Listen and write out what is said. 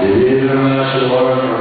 The vision of the